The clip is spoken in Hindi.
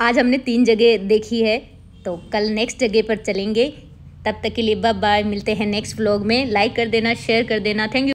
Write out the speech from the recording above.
आज हमने तीन जगह देखी है तो कल नेक्स्ट जगह पर चलेंगे। तब तक के लिए बाय बाय मिलते हैं नेक्स्ट व्लॉग में। लाइक कर देना शेयर कर देना। Thank you